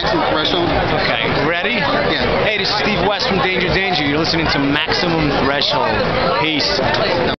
Maximum Threshold. Okay, ready? Yeah. Hey, this is Steve West from Danger Danger. You're listening to Maximum Threshold. Peace.